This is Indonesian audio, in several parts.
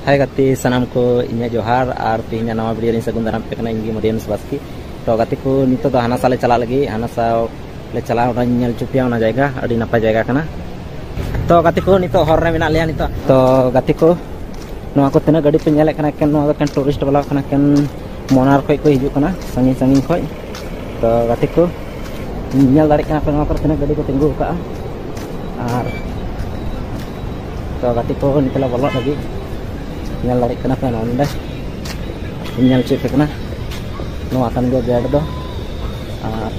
Hai gati sanam ko inya johar. Ar tinya nama video ni sagun daram pekna ingi modian swaski to gati ko nito do hana sale chala lagi. Hana sa le chala ona nyal chupia ona jaiga adi napa jaiga kana to gati ko nito hor re mena liya nito. To gati ko no ako tina gadi pe nyale kana ken no kan tourist bala kana ken monar koi ko hiju kana sangin sangin koi. To gati ko nyal dari kana pe no ako tina gadi ko tenggu ka ar. To gati ko nito la bolok lagi nyal lari kena kan onda nyal cek kena no akan gua gada do ah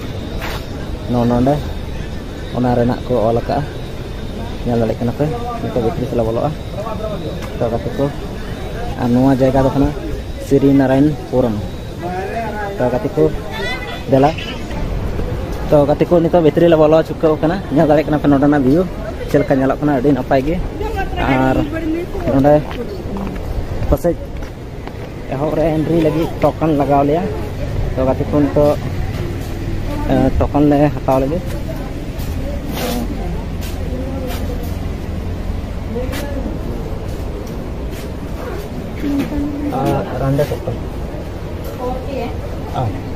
no nonda ona rena ko ola ka nyal lari kena kan itu bitri sela bolo ah. To kata ko anu jaga do kena Sri Narayan Puram. To kata ko dela to kata ko nito bitri la bolo cukup kena nyal lari kena kan na view celka nyalok kena adi napai ge ar onda pasal ehok re entry lagi token lagaw liya to kati pun to token le hataw lagi ah randa token. Ah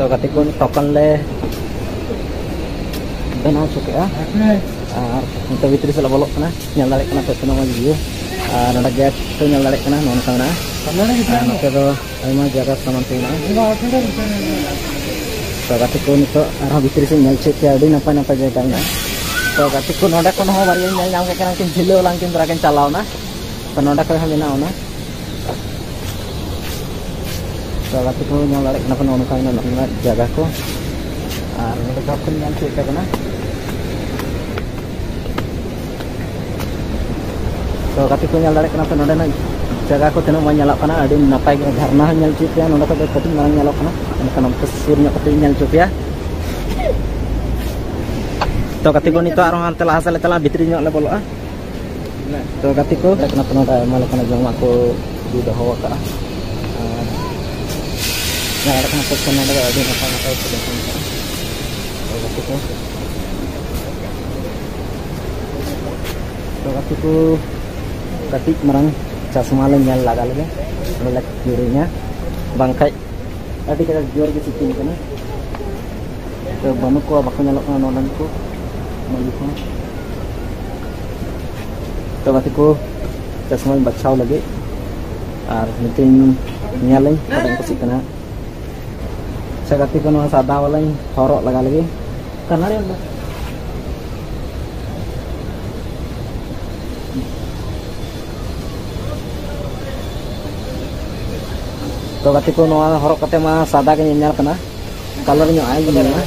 तो kati ko token le benar cukup ya ah untuk vitri sela bolok kana nyal dalik kana to nama jiu ah nada gate to nyal dalik kana non kana nake do aima jaga saman tu na to kati ko nito arah vitri se nyal cek ya adi napa napa jaga na to kati ko noda kono bari nyal nyam ke kana kin jilo lang kin teraken chalao na to noda ko ha bina ona Salah itu yang lari kenapa nono kain nono nggak jaga ko. Ah, kita pun yang kita kena. So kati ko yang lari kenapa nono na jaga ko tenang mau nyalak kana ada napai kita karena nyal cup ya nono kata kati marang nyalak kana. Ini kana kesurnya kati nyal cup ya. To kati ko nito arong antela asal telah bitri nyok le bolo ah. To kati ko kenapa nono malah kana jong aku di dahawa ka. നടക്കുന്ന പൊക്കുന്നുണ്ട് കാര്യം तो waktu itu ketik merang casmalenya laga lagi melek kirinya bangkai tadi kita jual di situ kan ke banu ko bakal nyalok nonan ko maju ko तो waktu ko casmal bakal lagi ar mungkin nyaleng kadang kesik kena saya kati kono sada wala horok laga lagi karena dia udah. Ke nyal kena. Color nyo ay gini na ah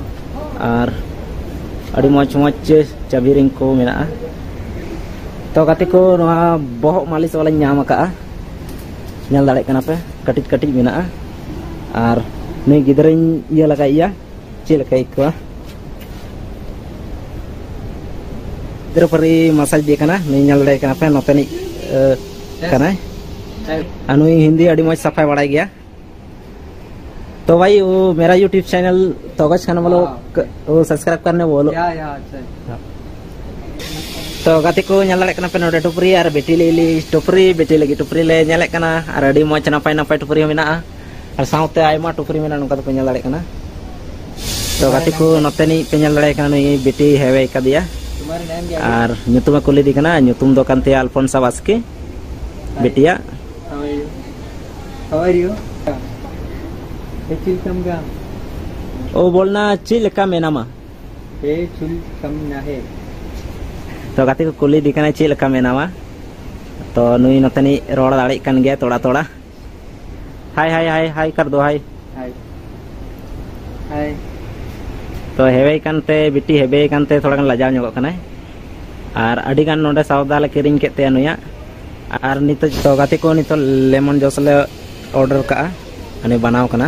ar adi moch moch chabiring ko mena to kate ko noa boh malis wala nyama ka nyal dalek kenapa katik mina mena ar. Ne gidering iya laka iya cil kai ko dero pari masal di kana ne nyal dalek kenapa no penik eh, kana anu hindi adi moch safai wala gya तो भाई वो मेरा YouTube channel तोगज खान बोलो वो सब्सक्राइब करने बोलो या या अच्छा तो गाते को nyala kana pe node tupri ar beti lili tupri beti lagi tupri le nyala kana ar adi mo napai napai tupri mena ar saute aima tupri mena nungka to nyala kana तो गाते को नते ni pe nyala kana ni beti hewe ka dia तुम्हारा नाम क्या ar nyutum kuli di kana nyutum do kante alfonsa baske betia How are you? How are you? ओ बोलना चिल का कम ना है तो गाते को कुली दिखाने चिल का मेना मा तो नई नतनी रोड दाड़ कन गया हाय हाय हाय हाय कर दो हाय। तो हेवे कनते बिटी हेवे कनते थोड़ा कन लजा नगो कना अडी कन नोडे सावदाल किरिंग केते अनुया आर नीत तो गाते को नीत लेमन जोसले ऑर्डर का अने बनाओ कना।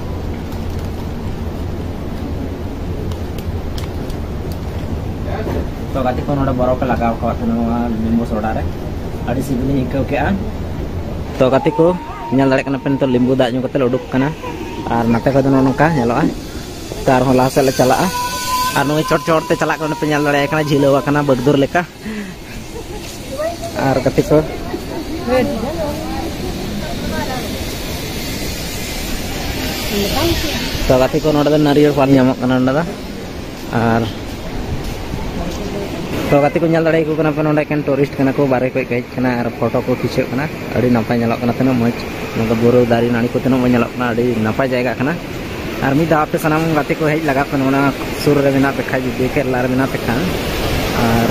तो गति को नोड़ा बरो के लगाव को थे नोआ लिंबू सोडा रे अड़ी सिबिल इन को के तो गति को ᱧᱮᱞ ᱫᱟᱲᱮᱭᱟᱜ ᱠᱟᱱᱟ ᱯᱮ ᱱᱤᱛᱚᱜ ᱞᱤᱢᱵᱩ ᱫᱟᱜ ᱧᱩ ᱠᱟᱛᱮ ᱩᱰᱩᱠ ᱠᱟᱱᱟ ᱟᱨ ᱱᱟᱛᱮ ᱠᱷᱚᱱ ᱫᱚ ᱱᱚᱝᱠᱟ ᱧᱮᱞᱚᱜᱼᱟ ᱛᱟᱨ ᱦᱚᱸ ᱞᱟᱦᱟ ᱥᱮᱫ ᱞᱮ ᱪᱟᱞᱟᱜᱼᱟ ᱟᱨ ᱱᱩᱭ ᱪᱚᱴ ᱪᱚᱴ ᱛᱮ ᱪᱟᱞᱟᱜ ᱠᱟᱱᱟ ᱯᱮ ᱧᱮᱞ ᱫᱟᱲᱮᱭᱟᱜ ᱠᱟᱱᱟ ᱡᱷᱤᱞᱟᱹᱣ ᱟᱠᱟᱱᱟ ᱵᱟᱹᱜᱫᱩᱨ ᱞᱮᱠᱟ ᱟᱨ ᱜᱟᱛᱮ ᱠᱚ ᱛᱚ ᱜᱟᱛᱮ ᱠᱚ ᱱᱚᱰᱮ ᱫᱚ ᱱᱟᱨᱤᱭᱟᱹᱲ ᱯᱟᱱ ᱧᱟᱢᱚᱜ ᱠᱟᱱᱟ ᱱᱚᱰᱮ ᱫᱚ ᱟᱨ ᱛᱚ ᱜᱟᱛᱮ ᱠᱚ ᱧᱮᱞ ᱫᱟᱲᱮᱭᱟᱠᱚ ᱠᱟᱱᱟ ᱯᱮ ᱱᱚᱰᱮ ᱠᱮᱱ ᱴᱩᱨᱤᱥᱴ ᱠᱟᱱᱟ ᱠᱚ ᱵᱟᱨᱦᱮ ᱠᱷᱚᱡ ᱠᱚ ᱦᱮᱡ ᱠᱟᱱᱟ ᱟᱨ ᱯᱷᱳᱴᱳ ᱠᱚ ᱠᱷᱤᱪᱟᱹᱜ ᱠᱟᱱᱟ ᱟᱹᱰᱤ ᱱᱟᱯᱟᱭ ᱧᱮᱞᱚᱜ ᱠᱟᱱᱟ ᱛᱤᱱᱟᱹᱜ ᱢᱚᱡᱽ ᱱᱚᱝᱠᱟ ᱵᱩᱨᱩ ᱫᱟᱨᱮ ᱱᱟᱹᱲᱤ ᱠᱚ ᱛᱤᱱᱟᱹᱜ ᱢᱚᱡᱽ ᱧᱮᱞᱚᱜ ᱠᱟᱱᱟ ᱟᱹᱰᱤ ᱱᱟᱯᱟᱭ ᱡᱟᱭᱜᱟ ᱠᱟᱱᱟ ᱟᱨ ᱢᱤᱫ ᱫᱷᱟᱣ ᱟᱯᱮ ᱥᱟᱱᱟᱢ ᱜᱟᱛᱮ ᱠᱚ ᱦᱮᱡ ᱞᱟᱜᱟᱜ ᱠᱟᱱᱟ ᱚᱱᱟ ᱥᱩᱨ ᱨᱮ ᱢᱮᱱᱟᱜ ᱯᱮ ᱠᱷᱟᱡ ᱡᱩᱫᱤ ᱠᱮᱨᱞᱟ ᱨᱮ ᱢᱮᱱᱟᱜ ᱯᱮ ᱠᱷᱟᱱ ᱟᱨ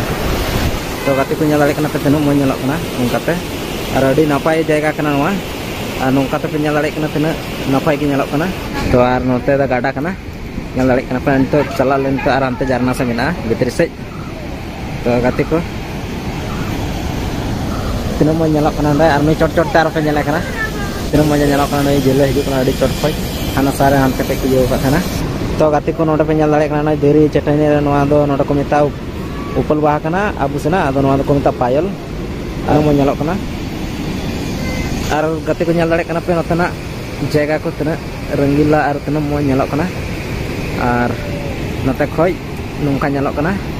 ᱛᱚ ᱜᱟᱛᱮ ᱠᱚ ᱧᱮᱞ ᱫᱟᱲᱮᱭᱟᱜ ᱠᱟᱱᱟ ᱯᱮ ᱛᱤᱱᱟᱹᱜ ᱢᱚᱡᱽ ᱧᱮᱞᱚᱜ ᱠᱟᱱᱟ ᱚᱱᱠᱟᱛᱮ ᱟᱨ ᱟᱹᱰᱤ ᱱᱟᱯᱟᱭ ᱡᱟᱭᱜᱟ ᱠᱟᱱᱟ ᱱᱚᱣᱟ ᱟᱨ ᱱᱚᱝᱠᱟ ᱛᱮᱯᱮ ᱧᱮᱞ ᱫᱟᱲᱮᱭᱟᱜ ᱠᱟᱱᱟ ᱛᱤᱱᱟᱹᱜ ᱱᱟᱯᱟᱭ ᱜᱮ ᱧᱮᱞᱚᱜ ᱠᱟᱱᱟ ᱛᱚ ᱟᱨ ᱱᱚᱛᱮ ᱫᱚ ᱜᱟᱰᱟ ᱠᱟᱱᱟ ᱧᱮᱞ ᱫᱟᱲᱮᱭᱟᱜ ᱠᱟᱱᱟ ᱯᱮ ᱱᱤᱛᱚᱜ ᱪᱟᱞᱟᱜ ᱞᱮᱱᱛᱮ ᱟᱨ ᱦᱟᱱᱛᱮ ᱡᱷᱟᱨᱱᱟ ᱥᱮ ᱢᱮᱱᱟᱜᱼᱟ ᱵᱷᱤᱛᱨᱤ ᱥᱮᱡ Eh, ke katiku tidak mau nyelok kena daya army cocok taruh ke nyelok kena kita mau nyelok kena daya jelek gitu, juga kena dicocok karena sare yang ketek ke jauh kena to katiku noda penyelok kena daya diri cetanya dan wado noda komita upel bahak kena abu sena atau wado komita payol. Anu mau nyelok kena ar katiku nyelok kena penuh kena jaga aku kena renggila ar kena mau nyelok kena ar nata koi nungka nyelok kena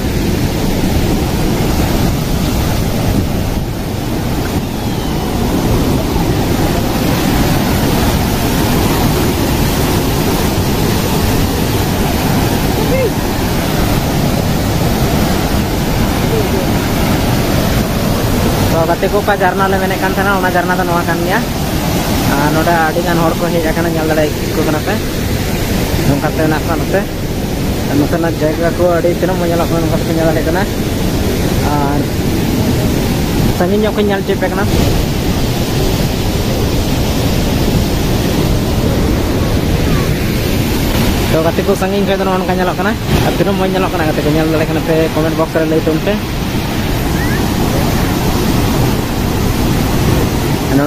nyal tu तो gate ko ka jarna le mene thana ona jarna da noa kan ya nak kan te note na jaga ko adi tino mo nyalak nongka te nyal dare kana ar sangin nyok nyal cepe kana तो gate ko sangin kaya kana ar tino mo nyalok kana gate ko nyal dare kana pe comment box re lay tumpe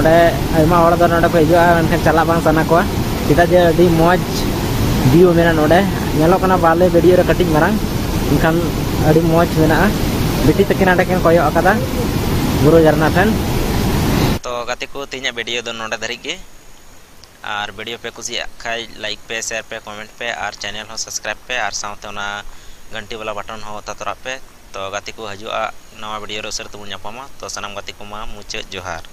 ᱱᱚᱰᱮ ᱟᱭᱢᱟ ᱦᱚᱲ ᱫᱚ ᱱᱚᱰᱮ ᱠᱚ ᱦᱤᱡᱩᱜᱼᱟ ᱢᱮᱱᱠᱷᱟᱱ ᱪᱟᱞᱟᱜ ᱵᱟᱝ ᱥᱟᱱᱟ ᱠᱚᱣᱟ ᱪᱮᱫᱟᱜ ᱡᱮ ᱟᱹᱰᱤ ᱢᱚᱡᱽ ᱵᱷᱤᱭᱩ ᱢᱮᱱᱟᱜᱼᱟ ᱱᱚᱰᱮ ᱧᱮᱞᱚᱜ ᱠᱟᱱᱟ ᱵᱟᱞᱮ ᱵᱷᱤᱰᱤᱭᱳ ᱨᱮ ᱠᱟᱹᱴᱤᱡ ᱢᱟᱨᱟᱝ ᱮᱱᱠᱷᱟᱱ ᱟᱹᱰᱤ ᱢᱚᱡᱽ ᱢᱮᱱᱟᱜᱼᱟ ᱵᱤᱴᱤ ᱛᱟᱹᱠᱤᱱ ᱱᱚᱰᱮ ᱠᱤᱱ ᱠᱚᱭᱚᱜ ᱟᱠᱟᱫᱟ ᱜᱩᱨᱩ ᱡᱷᱟᱨᱱᱟ ᱴᱷᱮᱱ ᱛᱚ ᱜᱟᱛᱮ ᱠᱚ ᱛᱮᱦᱮᱧᱟᱜ ᱵᱷᱤᱰᱤᱭᱳ ᱫᱚ ᱱᱚᱰᱮ ᱫᱷᱟᱹᱨᱤᱡ ᱜᱮ ᱟᱨ ᱵᱷᱤᱰᱤᱭᱳ ᱯᱮ ᱠᱩᱥᱤᱭᱟᱜ ᱠᱷᱟᱡ ᱞᱟᱭᱤᱠ ᱯᱮ ᱥᱮᱭᱟᱨ ᱯᱮ ᱠᱚᱢᱮᱱᱴ ᱯᱮ ᱟᱨ ᱪᱮᱱᱮᱞ ᱦᱚᱸ ᱥᱟᱵᱥᱠᱨᱟઇᱵ ᱯᱮ ᱟᱨ ᱥᱟᱶᱛᱮ ᱚᱱᱟ ᱜᱷᱟᱱᱴᱤ ᱵᱟᱞᱟ ᱵᱟᱴᱚᱱ ᱦᱚᱸ ᱛᱟᱛᱨᱟᱜ ᱯᱮ ᱛᱚ ᱜᱟᱛᱮ ᱠᱚ ᱦᱤᱡᱩᱜᱼᱟ ᱱᱟᱣᱟ ᱵᱷᱤᱰᱤᱭᱳ ᱨᱮ ᱩᱥᱟᱹᱨᱟ ᱛᱮᱵᱚᱱ ᱧᱟᱯᱟᱢᱟ ᱛᱚ ᱥᱟᱱᱟᱢ ᱜᱟᱛᱮ ᱠᱚᱢᱟ ᱢᱩᱪᱟᱹᱫ ᱡᱚᱦᱟᱨ